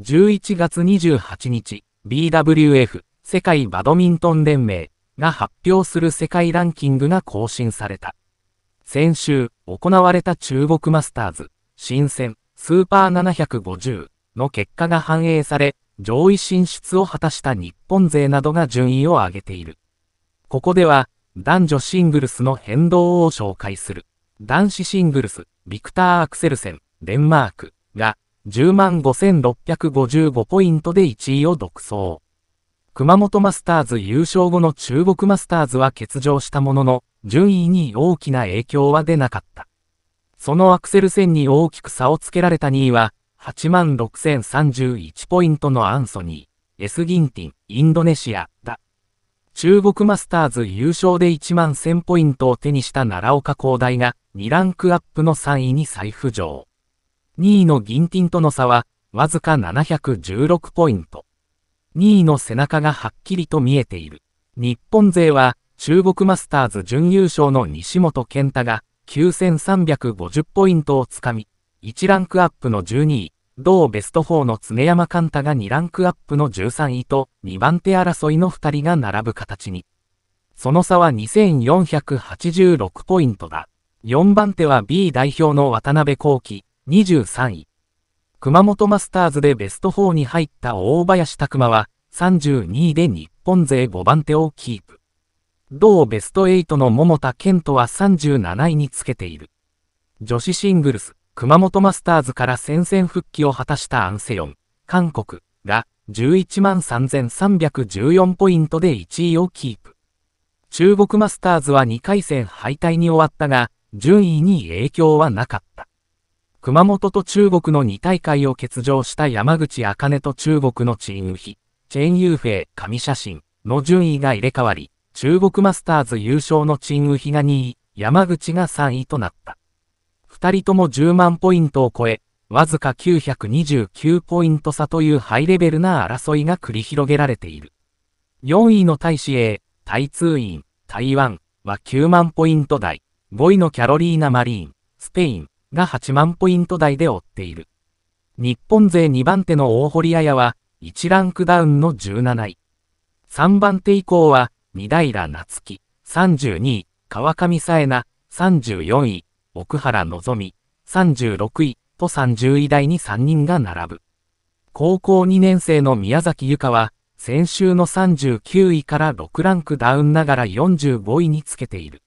11月28日、BWF 世界バドミントン連盟が発表する世界ランキングが更新された。先週行われた中国マスターズ新戦スーパー750の結果が反映され、上位進出を果たした日本勢などが順位を上げている。ここでは男女シングルスの変動を紹介する。男子シングルス、ビクター・アクセルセン、デンマークが10万5655ポイントで1位を独走。熊本マスターズ優勝後の中国マスターズは欠場したものの、順位に大きな影響は出なかった。そのアクセル戦に大きく差をつけられた2位は、8万6031ポイントのアンソニー、エスギンティン、インドネシア、だ。中国マスターズ優勝で1万1000ポイントを手にした奈良岡広大が2ランクアップの3位に再浮上。2位のギンティンとの差はわずか716ポイント。2位の背中がはっきりと見えている。日本勢は中国マスターズ準優勝の西本健太が9350ポイントをつかみ、1ランクアップの12位、同ベスト4の常山寛太が2ランクアップの13位と2番手争いの2人が並ぶ形に。その差は2486ポイントだ。4番手は B 代表の渡辺幸輝、23位。熊本マスターズでベスト4に入った大林拓馬は32位で日本勢5番手をキープ。同ベスト8の桃田健人は37位につけている。女子シングルス、熊本マスターズから戦線復帰を果たしたアンセヨン、韓国が11万3314ポイントで1位をキープ。中国マスターズは2回戦敗退に終わったが、順位に影響はなかった。熊本と中国の2大会を欠場した山口茜と中国のチームヒ、チェンユーフェイ、神写真の順位が入れ替わり、中国マスターズ優勝のチンウヒが2位、山口が3位となった。二人とも10万ポイントを超え、わずか929ポイント差というハイレベルな争いが繰り広げられている。4位の大使 A、台通院、台湾は9万ポイント台、5位のキャロリーナ・マリーン、スペインが8万ポイント台で追っている。日本勢2番手の大堀彩は1ランクダウンの17位。3番手以降は二平夏樹32位、川上さえな34位、奥原のぞみ36位と30位台に3人が並ぶ。高校2年生の宮崎ゆかは先週の39位から6ランクダウンながら45位につけている。